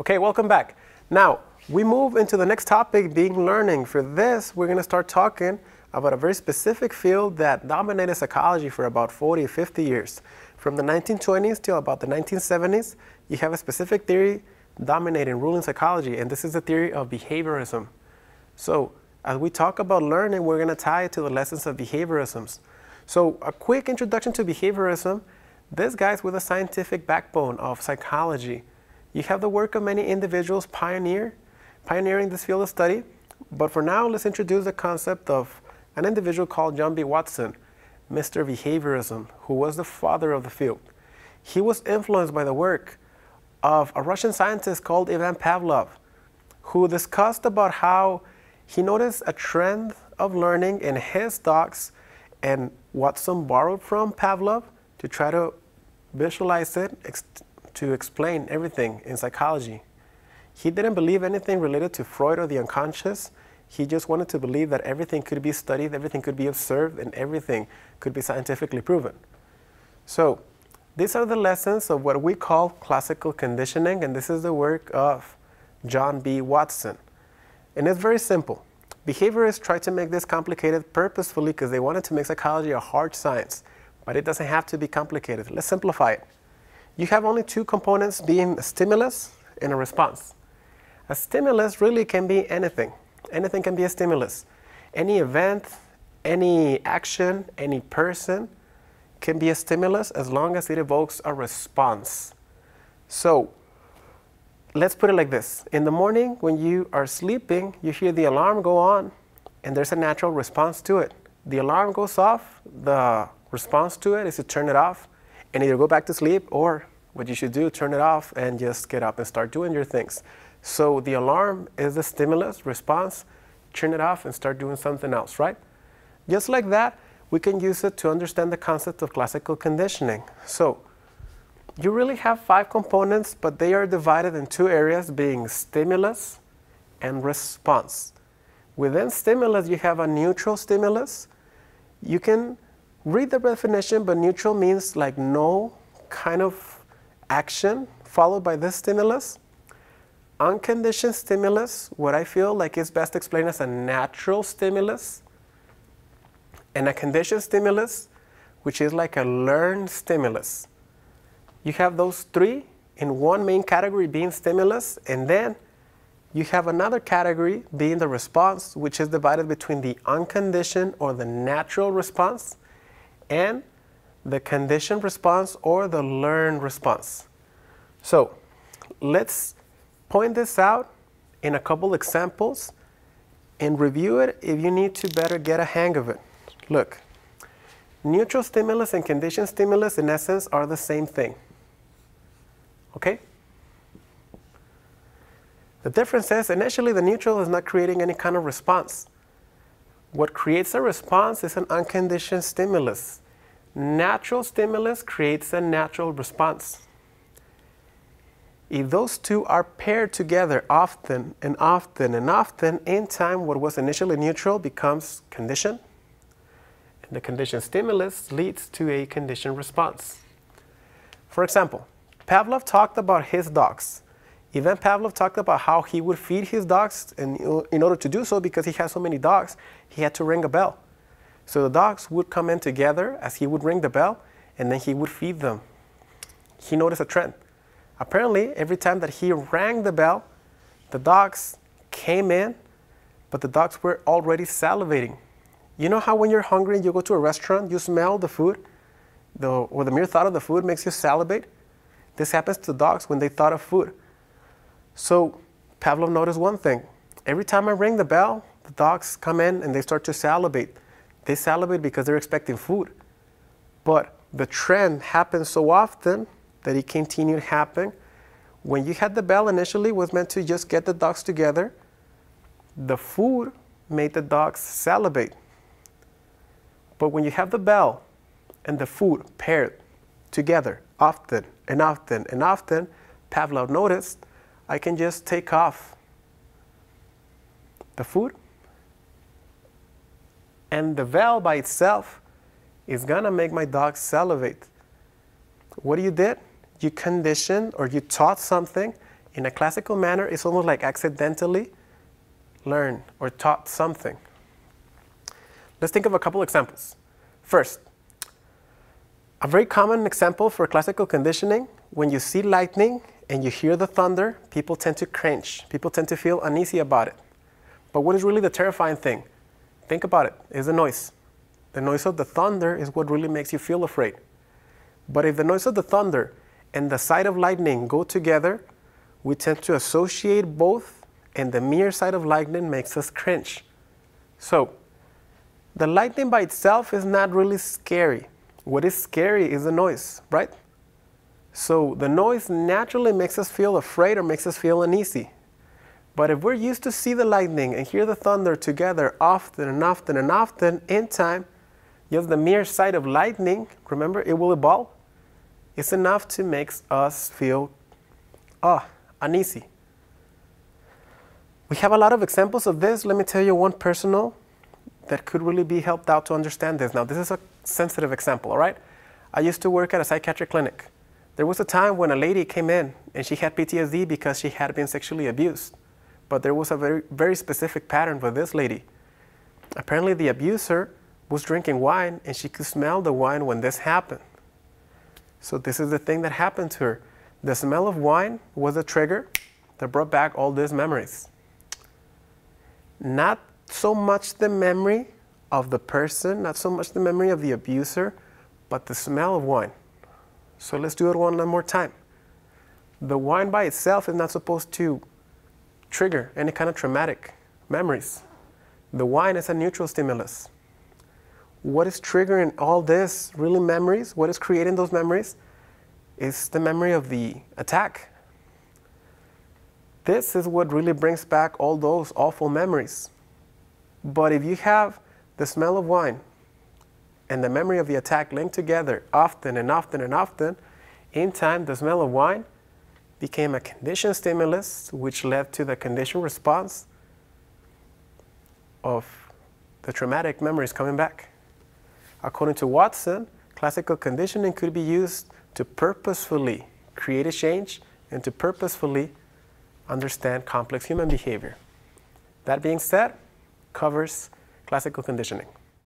Okay, welcome back. Now, we move into the next topic being learning. For this, we're going to start talking about a very specific field that dominated psychology for about 40 50 years. From the 1920s till about the 1970s, you have a specific theory dominating ruling psychology, and this is the theory of behaviorism. So, as we talk about learning, we're going to tie it to the lessons of behaviorisms. So, a quick introduction to behaviorism. This guy's with a scientific backbone of psychology. You have the work of many individuals pioneer, pioneering this field of study. But for now, let's introduce the concept of an individual called John B. Watson, Mr. Behaviorism, who was the father of the field. He was influenced by the work of a Russian scientist called Ivan Pavlov, who discussed about how he noticed a trend of learning in his dogs and Watson borrowed from Pavlov to try to visualize it to explain everything in psychology. He didn't believe anything related to Freud or the unconscious. He just wanted to believe that everything could be studied, everything could be observed, and everything could be scientifically proven. So, these are the lessons of what we call classical conditioning, and this is the work of John B. Watson. And it's very simple. Behaviorists try to make this complicated purposefully because they wanted to make psychology a hard science, but it doesn't have to be complicated. Let's simplify it. You have only two components being a stimulus and a response. A stimulus really can be anything. Anything can be a stimulus. Any event, any action, any person can be a stimulus as long as it evokes a response. So let's put it like this. In the morning, when you are sleeping, you hear the alarm go on, and there's a natural response to it. The alarm goes off, the response to it is to turn it off and either go back to sleep or what you should do, turn it off and just get up and start doing your things. So the alarm is the stimulus response, turn it off and start doing something else, right? Just like that, we can use it to understand the concept of classical conditioning. So you really have five components, but they are divided in two areas being stimulus and response. Within stimulus, you have a neutral stimulus. You can read the definition, but neutral means like no kind of action followed by this stimulus. Unconditioned stimulus, what I feel like is best explained as a natural stimulus and a conditioned stimulus, which is like a learned stimulus. You have those three in one main category being stimulus, and then you have another category being the response, which is divided between the unconditioned or the natural response and the conditioned response or the learned response. So let's point this out in a couple examples and review it if you need to better get a hang of it. Look, neutral stimulus and conditioned stimulus in essence are the same thing. Okay? The difference is initially the neutral is not creating any kind of response. What creates a response is an unconditioned stimulus. Natural stimulus creates a natural response. If those two are paired together often and often and often, in time what was initially neutral becomes conditioned. And the conditioned stimulus leads to a conditioned response. For example, Pavlov talked about his dogs. Ivan Pavlov talked about how he would feed his dogs, and in order to do so, because he had so many dogs, he had to ring a bell. So the dogs would come in together as he would ring the bell, and then he would feed them. He noticed a trend. Apparently, every time that he rang the bell, the dogs came in, but the dogs were already salivating. You know how when you're hungry and you go to a restaurant, you smell the food, the, or the mere thought of the food makes you salivate? This happens to dogs when they thought of food. So Pavlov noticed one thing. Every time I ring the bell, the dogs come in and they start to salivate. They salivate because they're expecting food. But the trend happens so often that it continued happening. When you had the bell initially was meant to just get the dogs together. The food made the dogs salivate. But when you have the bell and the food paired together often and often and often, Pavlov noticed I can just take off the food and the valve by itself is gonna make my dog salivate. What do you did? You conditioned or you taught something in a classical manner, it's almost like accidentally learned or taught something. Let's think of a couple examples. First, a very common example for classical conditioning when you see lightning and you hear the thunder, people tend to cringe. People tend to feel uneasy about it. But what is really the terrifying thing? Think about it. it, is the noise. The noise of the thunder is what really makes you feel afraid. But if the noise of the thunder and the sight of lightning go together, we tend to associate both, and the mere sight of lightning makes us cringe. So, the lightning by itself is not really scary. What is scary is the noise, right? So the noise naturally makes us feel afraid or makes us feel uneasy. But if we're used to see the lightning and hear the thunder together often and often and often, in time, just the mere sight of lightning, remember, it will evolve, it's enough to make us feel ah, uneasy. We have a lot of examples of this. Let me tell you one personal that could really be helped out to understand this. Now, this is a sensitive example, all right? I used to work at a psychiatric clinic. There was a time when a lady came in and she had PTSD because she had been sexually abused. But there was a very, very specific pattern for this lady. Apparently, the abuser was drinking wine and she could smell the wine when this happened. So, this is the thing that happened to her. The smell of wine was a trigger that brought back all these memories. Not so much the memory of the person, not so much the memory of the abuser, but the smell of wine. So let's do it one more time. The wine by itself is not supposed to trigger any kind of traumatic memories. The wine is a neutral stimulus. What is triggering all this really memories, what is creating those memories, is the memory of the attack. This is what really brings back all those awful memories. But if you have the smell of wine and the memory of the attack linked together often and often and often, in time the smell of wine became a conditioned stimulus which led to the conditioned response of the traumatic memories coming back. According to Watson, classical conditioning could be used to purposefully create a change and to purposefully understand complex human behavior. That being said, covers classical conditioning.